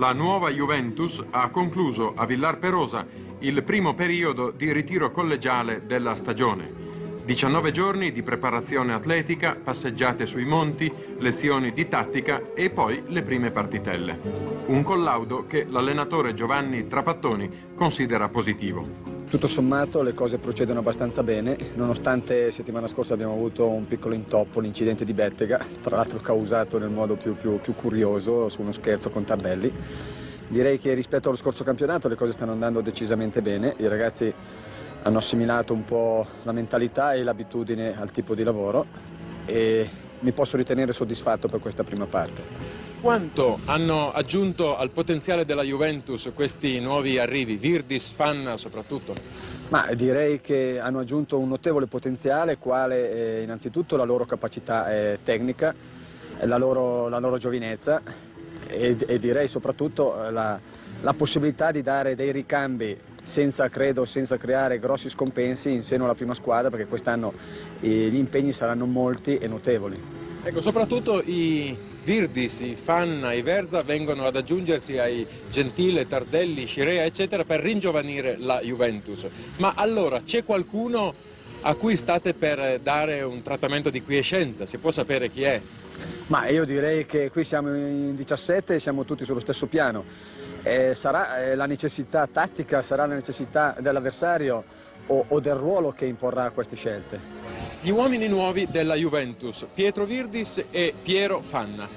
La nuova Juventus ha concluso a Villar Perosa il primo periodo di ritiro collegiale della stagione. 19 giorni di preparazione atletica, passeggiate sui monti, lezioni di tattica e poi le prime partitelle. Un collaudo che l'allenatore Giovanni Trapattoni considera positivo. Tutto sommato le cose procedono abbastanza bene, nonostante settimana scorsa abbiamo avuto un piccolo intoppo, l'incidente di Bettega, tra l'altro causato nel modo più, più, più curioso su uno scherzo con Tardelli. Direi che rispetto allo scorso campionato le cose stanno andando decisamente bene, i ragazzi hanno assimilato un po' la mentalità e l'abitudine al tipo di lavoro e mi posso ritenere soddisfatto per questa prima parte. Quanto hanno aggiunto al potenziale della Juventus questi nuovi arrivi, Virdis, Fanna soprattutto? Ma direi che hanno aggiunto un notevole potenziale, quale eh, innanzitutto la loro capacità eh, tecnica, la loro, la loro giovinezza e, e, direi soprattutto eh, la, la possibilità di dare dei ricambi senza, credo, senza creare grossi scompensi in seno alla prima squadra perché quest'anno eh, gli impegni saranno molti e notevoli. Ecco, soprattutto i Virdis, i Fanna, i Verza vengono ad aggiungersi ai Gentile, Tardelli, Scirea, eccetera, per ringiovanire la Juventus. Ma allora c'è qualcuno a cui state per dare un trattamento di quiescenza? Si può sapere chi è? Ma io direi che qui siamo in 17 e siamo tutti sullo stesso piano. Eh, sarà eh, la necessità tattica, sarà la necessità dell'avversario o, o del ruolo che imporrà queste scelte. Gli uomini nuovi della Juventus, Pietro Virdis e Piero Fanna.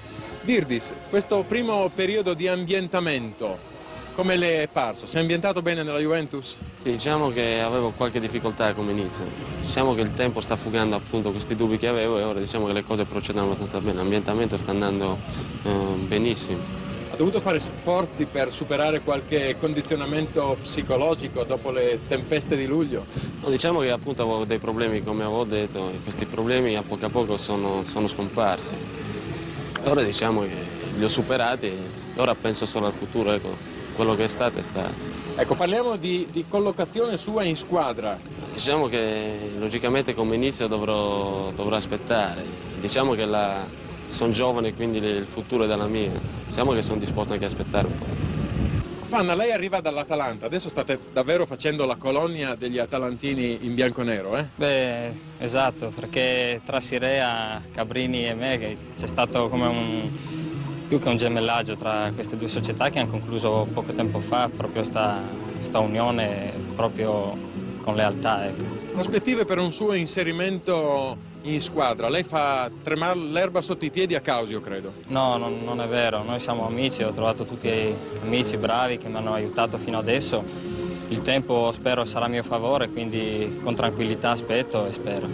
Virdis, questo primo periodo di ambientamento, come le è parso? Si è ambientato bene nella Juventus? Sì, diciamo che avevo qualche difficoltà come inizio. Diciamo che il tempo sta fugando appunto questi dubbi che avevo e ora diciamo che le cose procedono abbastanza bene. L'ambientamento sta andando eh, benissimo ha dovuto fare sforzi per superare qualche condizionamento psicologico dopo le tempeste di luglio? No, diciamo che appunto avevo dei problemi come avevo detto e questi problemi a poco a poco sono, sono scomparsi. Ora diciamo che li ho superati e ora penso solo al futuro, ecco, quello che è stato è stato. Ecco, parliamo di, di collocazione sua in squadra. Diciamo che logicamente come inizio dovrò, dovrò aspettare. Diciamo che sono giovane quindi il futuro è dalla mia. Diciamo che sono disposto anche a aspettare un po'. Fanna, lei arriva dall'Atalanta, adesso state davvero facendo la colonia degli atalantini in bianco-nero, eh? Beh, esatto, perché tra Sirea, Cabrini e me c'è stato come un, più che un gemellaggio tra queste due società che hanno concluso poco tempo fa proprio sta, sta unione proprio con lealtà. Ecco. Prospettive per un suo inserimento in squadra. Lei fa tremare l'erba sotto i piedi a Causio, credo. No, non, non, è vero. Noi siamo amici, ho trovato tutti amici bravi che mi hanno aiutato fino adesso. Il tempo spero sarà a mio favore, quindi con tranquillità aspetto e spero.